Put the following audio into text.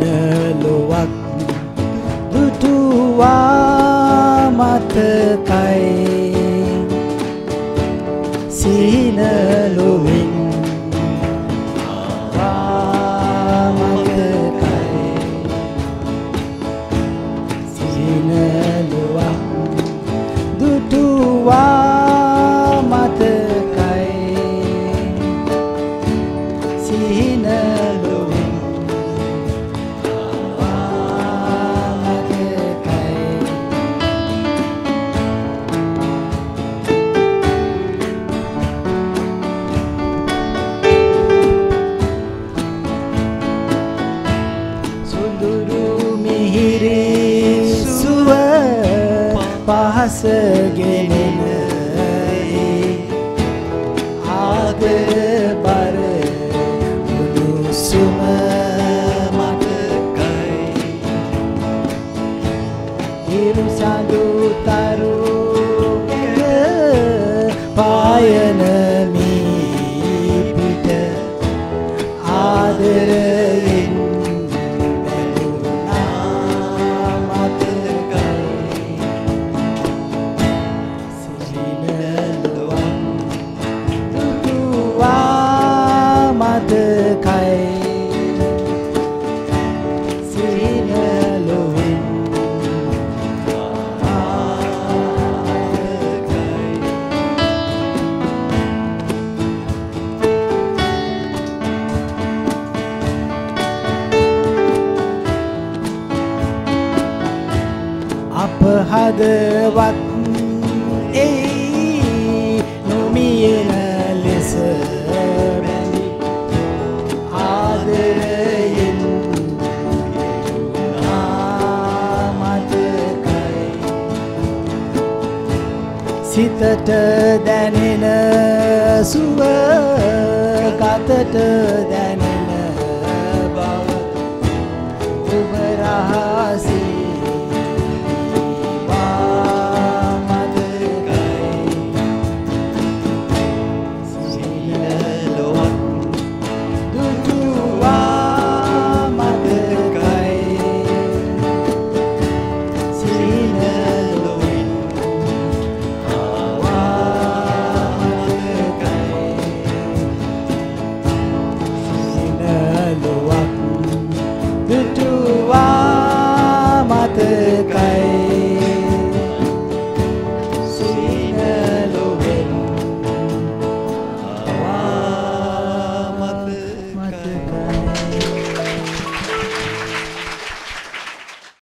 වෙන ලොවක් දුටුවා මතකයි. සිහි පහසගෙනෙන ආදර බර උණුසුම මතකයි හිරු සඳු තරු පායන මී පිට ආදරයෙන් අප හදවත් එයි නොමියෙන ලෙස බැඳි ආදරයෙන් මතකයි සිතට දැනෙන සුව ගතට දැනෙන